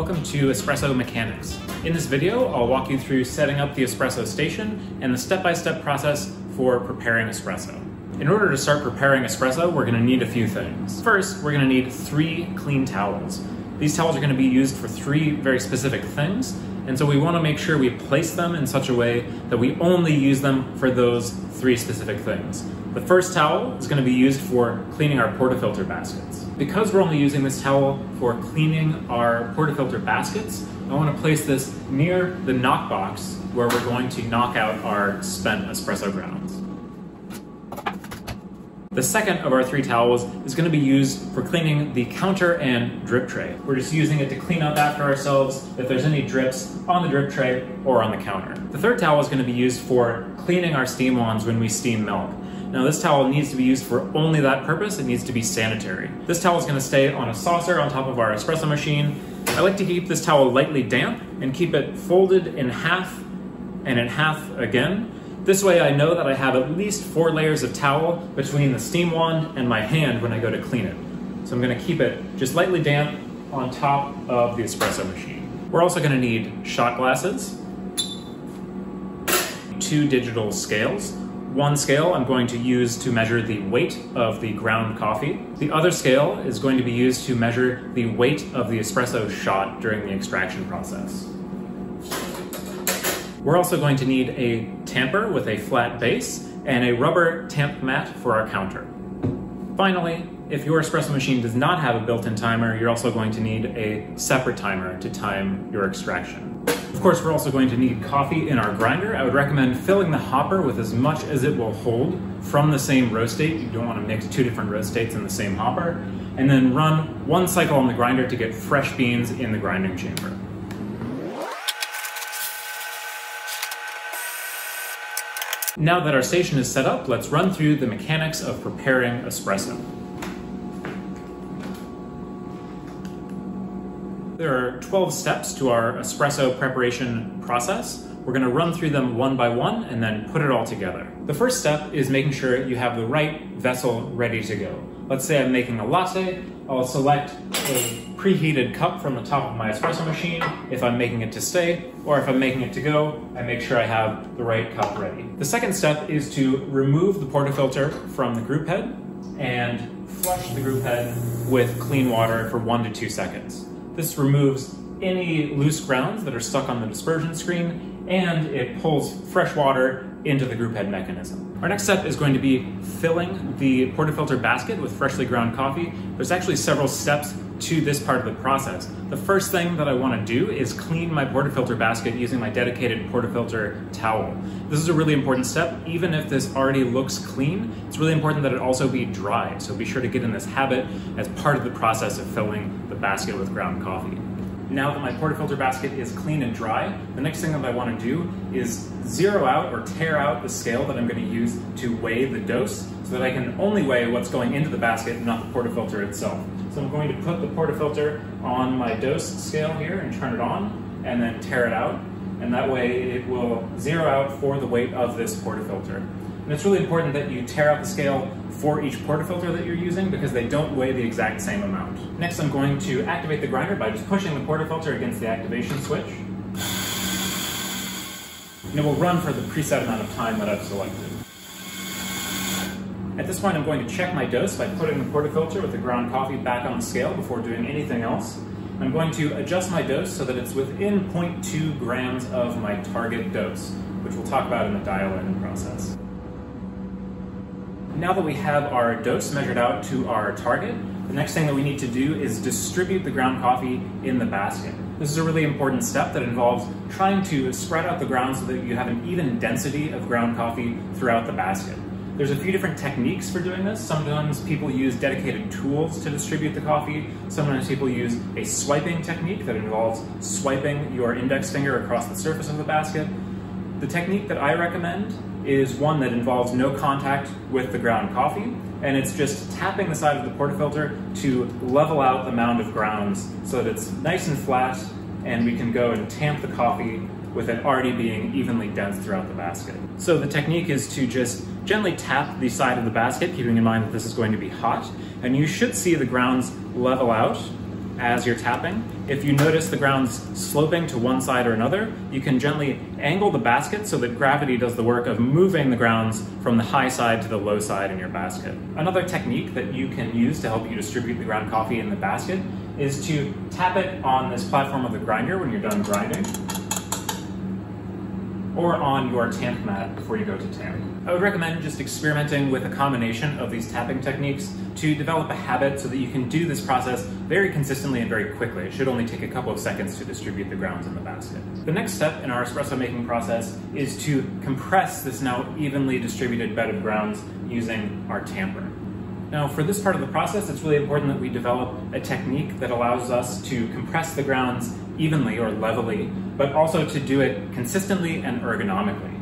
welcome to Espresso Mechanics. In this video, I'll walk you through setting up the espresso station and the step-by-step -step process for preparing espresso. In order to start preparing espresso, we're gonna need a few things. First, we're gonna need three clean towels. These towels are gonna be used for three very specific things, and so we wanna make sure we place them in such a way that we only use them for those three specific things. The first towel is gonna be used for cleaning our portafilter baskets. Because we're only using this towel for cleaning our portafilter baskets, I wanna place this near the knock box where we're going to knock out our spent espresso grounds. The second of our three towels is going to be used for cleaning the counter and drip tray. We're just using it to clean up after ourselves if there's any drips on the drip tray or on the counter. The third towel is going to be used for cleaning our steam wands when we steam milk. Now this towel needs to be used for only that purpose, it needs to be sanitary. This towel is going to stay on a saucer on top of our espresso machine. I like to keep this towel lightly damp and keep it folded in half and in half again this way I know that I have at least four layers of towel between the steam wand and my hand when I go to clean it. So I'm gonna keep it just lightly damp on top of the espresso machine. We're also gonna need shot glasses, two digital scales. One scale I'm going to use to measure the weight of the ground coffee. The other scale is going to be used to measure the weight of the espresso shot during the extraction process. We're also going to need a tamper with a flat base and a rubber tamp mat for our counter. Finally, if your espresso machine does not have a built-in timer, you're also going to need a separate timer to time your extraction. Of course, we're also going to need coffee in our grinder. I would recommend filling the hopper with as much as it will hold from the same roast date. You don't want to mix two different roast dates in the same hopper. And then run one cycle on the grinder to get fresh beans in the grinding chamber. Now that our station is set up, let's run through the mechanics of preparing espresso. There are 12 steps to our espresso preparation process. We're gonna run through them one by one and then put it all together. The first step is making sure you have the right vessel ready to go. Let's say I'm making a latte, I'll select a preheated cup from the top of my espresso machine if I'm making it to stay, or if I'm making it to go, I make sure I have the right cup ready. The second step is to remove the portafilter from the group head and flush the group head with clean water for one to two seconds. This removes any loose grounds that are stuck on the dispersion screen and it pulls fresh water into the group head mechanism. Our next step is going to be filling the portafilter basket with freshly ground coffee. There's actually several steps to this part of the process. The first thing that I want to do is clean my portafilter basket using my dedicated portafilter towel. This is a really important step. Even if this already looks clean, it's really important that it also be dry. So be sure to get in this habit as part of the process of filling the basket with ground coffee. Now that my portafilter basket is clean and dry, the next thing that I want to do is zero out or tare out the scale that I'm going to use to weigh the dose so that I can only weigh what's going into the basket, and not the portafilter itself. So I'm going to put the portafilter on my dose scale here and turn it on and then tare it out. And that way it will zero out for the weight of this portafilter. And it's really important that you tare out the scale for each portafilter that you're using because they don't weigh the exact same amount. Next I'm going to activate the grinder by just pushing the portafilter against the activation switch. And it will run for the preset amount of time that I've selected. At this point, I'm going to check my dose by putting the portafilter with the ground coffee back on the scale before doing anything else. I'm going to adjust my dose so that it's within 0.2 grams of my target dose, which we'll talk about in the dial-in process. Now that we have our dose measured out to our target, the next thing that we need to do is distribute the ground coffee in the basket. This is a really important step that involves trying to spread out the ground so that you have an even density of ground coffee throughout the basket. There's a few different techniques for doing this. Sometimes people use dedicated tools to distribute the coffee. Sometimes people use a swiping technique that involves swiping your index finger across the surface of the basket. The technique that I recommend is one that involves no contact with the ground coffee, and it's just tapping the side of the portafilter to level out the mound of grounds so that it's nice and flat, and we can go and tamp the coffee with it already being evenly dense throughout the basket. So the technique is to just gently tap the side of the basket, keeping in mind that this is going to be hot, and you should see the grounds level out as you're tapping. If you notice the ground's sloping to one side or another, you can gently angle the basket so that gravity does the work of moving the grounds from the high side to the low side in your basket. Another technique that you can use to help you distribute the ground coffee in the basket is to tap it on this platform of the grinder when you're done grinding or on your tamp mat before you go to tamp. I would recommend just experimenting with a combination of these tapping techniques to develop a habit so that you can do this process very consistently and very quickly. It should only take a couple of seconds to distribute the grounds in the basket. The next step in our espresso making process is to compress this now evenly distributed bed of grounds using our tamper. Now for this part of the process, it's really important that we develop a technique that allows us to compress the grounds evenly or levelly, but also to do it consistently and ergonomically.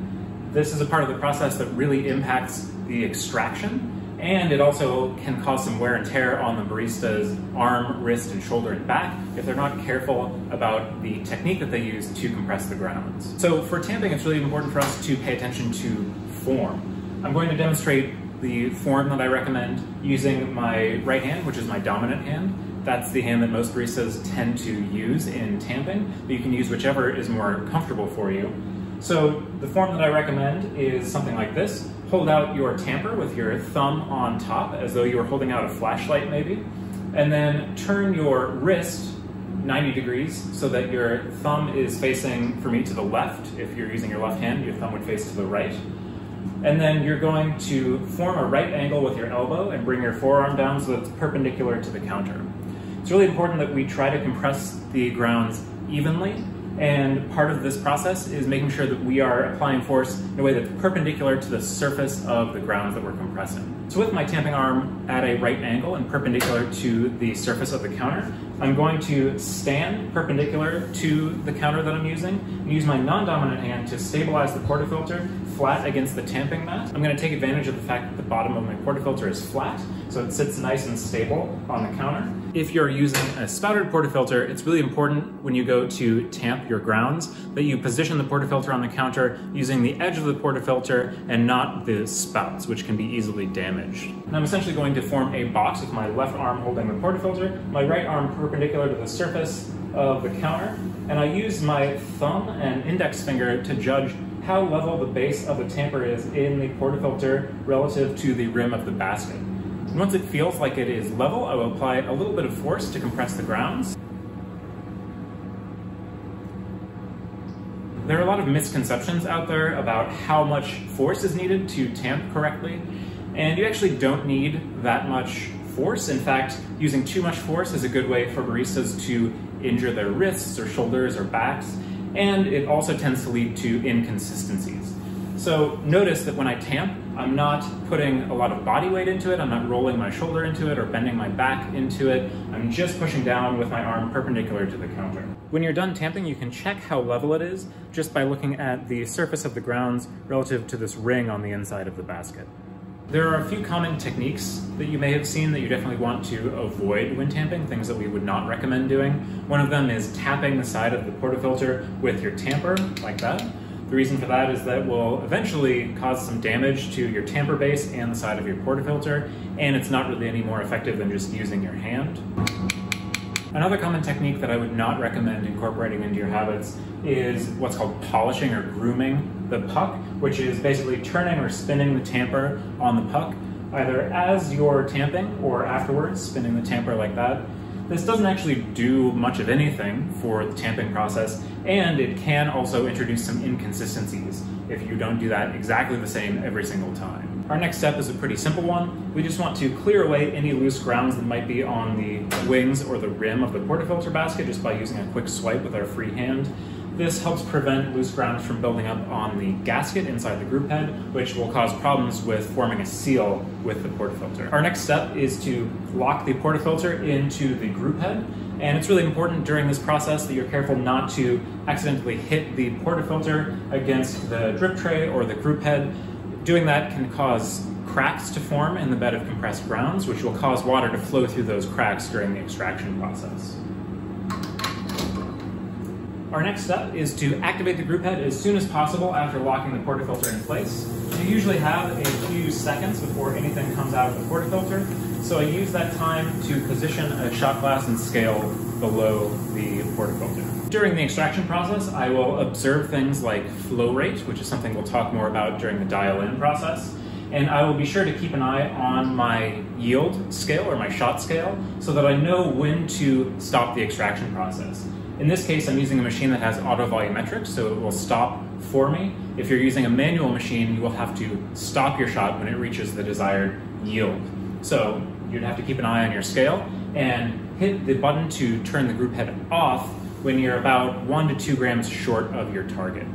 This is a part of the process that really impacts the extraction, and it also can cause some wear and tear on the barista's arm, wrist, and shoulder and back if they're not careful about the technique that they use to compress the grounds. So for tamping, it's really important for us to pay attention to form. I'm going to demonstrate the form that I recommend using my right hand, which is my dominant hand. That's the hand that most baristas tend to use in tamping, but you can use whichever is more comfortable for you. So the form that I recommend is something like this. Hold out your tamper with your thumb on top as though you were holding out a flashlight maybe, and then turn your wrist 90 degrees so that your thumb is facing, for me, to the left. If you're using your left hand, your thumb would face to the right. And then you're going to form a right angle with your elbow and bring your forearm down so that it's perpendicular to the counter. It's really important that we try to compress the grounds evenly and part of this process is making sure that we are applying force in a way that's perpendicular to the surface of the grounds that we're compressing. So with my tamping arm at a right angle and perpendicular to the surface of the counter, I'm going to stand perpendicular to the counter that I'm using and use my non-dominant hand to stabilize the portafilter flat against the tamping mat. I'm going to take advantage of the fact that the bottom of my portafilter is flat, so it sits nice and stable on the counter. If you're using a spouted portafilter, it's really important when you go to tamp your grounds that you position the portafilter on the counter using the edge of the portafilter and not the spouts, which can be easily damaged. And I'm essentially going to form a box with my left arm holding the portafilter, my right arm perpendicular to the surface of the counter, and I use my thumb and index finger to judge how level the base of the tamper is in the portafilter relative to the rim of the basket. Once it feels like it is level, I will apply a little bit of force to compress the grounds. There are a lot of misconceptions out there about how much force is needed to tamp correctly, and you actually don't need that much force. In fact, using too much force is a good way for baristas to injure their wrists or shoulders or backs, and it also tends to lead to inconsistencies. So notice that when I tamp, I'm not putting a lot of body weight into it, I'm not rolling my shoulder into it or bending my back into it, I'm just pushing down with my arm perpendicular to the counter. When you're done tamping, you can check how level it is just by looking at the surface of the grounds relative to this ring on the inside of the basket. There are a few common techniques that you may have seen that you definitely want to avoid when tamping, things that we would not recommend doing. One of them is tapping the side of the portafilter with your tamper, like that. The reason for that is that will eventually cause some damage to your tamper base and the side of your portafilter, and it's not really any more effective than just using your hand. Another common technique that I would not recommend incorporating into your habits is what's called polishing or grooming the puck, which is basically turning or spinning the tamper on the puck, either as you're tamping or afterwards, spinning the tamper like that. This doesn't actually do much of anything for the tamping process, and it can also introduce some inconsistencies if you don't do that exactly the same every single time. Our next step is a pretty simple one. We just want to clear away any loose grounds that might be on the wings or the rim of the portafilter basket just by using a quick swipe with our free hand. This helps prevent loose grounds from building up on the gasket inside the group head, which will cause problems with forming a seal with the portafilter. Our next step is to lock the portafilter into the group head, and it's really important during this process that you're careful not to accidentally hit the portafilter against the drip tray or the group head. Doing that can cause cracks to form in the bed of compressed grounds, which will cause water to flow through those cracks during the extraction process. Our next step is to activate the group head as soon as possible after locking the portafilter in place. You usually have a few seconds before anything comes out of the portafilter, so I use that time to position a shot glass and scale below the portafilter. During the extraction process, I will observe things like flow rate, which is something we'll talk more about during the dial-in process, and I will be sure to keep an eye on my yield scale or my shot scale so that I know when to stop the extraction process. In this case, I'm using a machine that has auto volumetric, so it will stop for me. If you're using a manual machine, you will have to stop your shot when it reaches the desired yield. So you'd have to keep an eye on your scale and hit the button to turn the group head off when you're about one to two grams short of your target.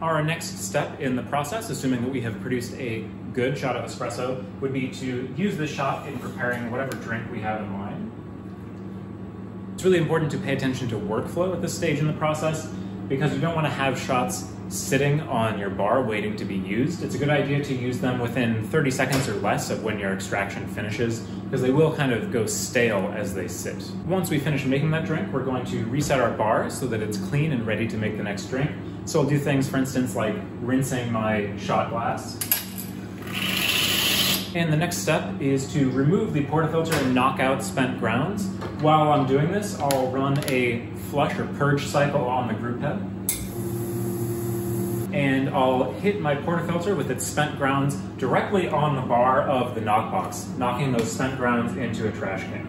Our next step in the process, assuming that we have produced a good shot of espresso, would be to use this shot in preparing whatever drink we have in mind. It's really important to pay attention to workflow at this stage in the process because you don't want to have shots sitting on your bar waiting to be used. It's a good idea to use them within 30 seconds or less of when your extraction finishes because they will kind of go stale as they sit. Once we finish making that drink, we're going to reset our bar so that it's clean and ready to make the next drink. So I'll do things, for instance, like rinsing my shot glass and the next step is to remove the portafilter and knock out spent grounds. While I'm doing this, I'll run a flush or purge cycle on the group head. And I'll hit my portafilter with its spent grounds directly on the bar of the knock box, knocking those spent grounds into a trash can.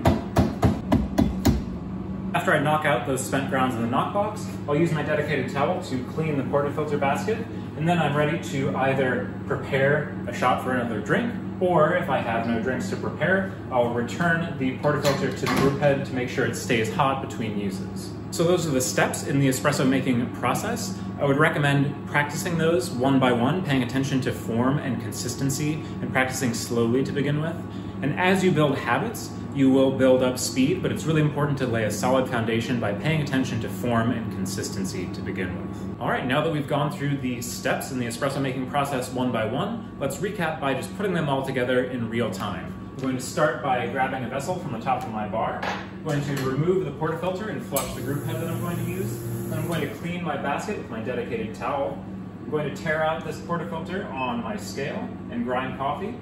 After I knock out those spent grounds in the knock box, I'll use my dedicated towel to clean the portafilter basket, and then I'm ready to either prepare a shot for another drink or if I have no drinks to prepare, I'll return the portafilter to the group head to make sure it stays hot between uses. So those are the steps in the espresso making process. I would recommend practicing those one by one, paying attention to form and consistency, and practicing slowly to begin with. And as you build habits, you will build up speed, but it's really important to lay a solid foundation by paying attention to form and consistency to begin with. All right, now that we've gone through the steps in the espresso making process one by one, let's recap by just putting them all together in real time. I'm going to start by grabbing a vessel from the top of my bar. I'm going to remove the portafilter and flush the group head that I'm going to use. Then I'm going to clean my basket with my dedicated towel. I'm going to tare out this portafilter on my scale and grind coffee.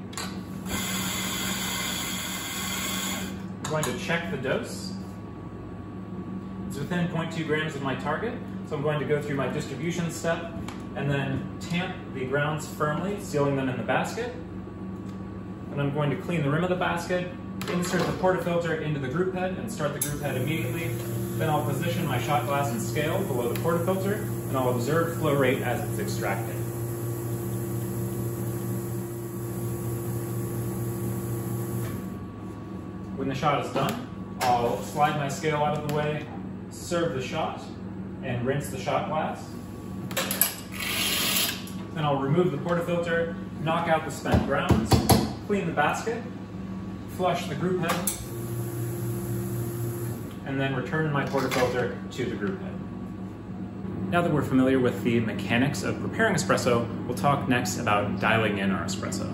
Going to check the dose. It's within 0.2 grams of my target, so I'm going to go through my distribution step and then tamp the grounds firmly, sealing them in the basket. And I'm going to clean the rim of the basket, insert the portafilter into the group head and start the group head immediately. Then I'll position my shot glass and scale below the portafilter and I'll observe flow rate as it's extracted. When the shot is done, I'll slide my scale out of the way, serve the shot, and rinse the shot glass. Then I'll remove the portafilter, knock out the spent grounds, clean the basket, flush the group head, and then return my portafilter to the group head. Now that we're familiar with the mechanics of preparing espresso, we'll talk next about dialing in our espresso.